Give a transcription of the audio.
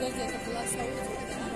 这个姐姐不要笑，我。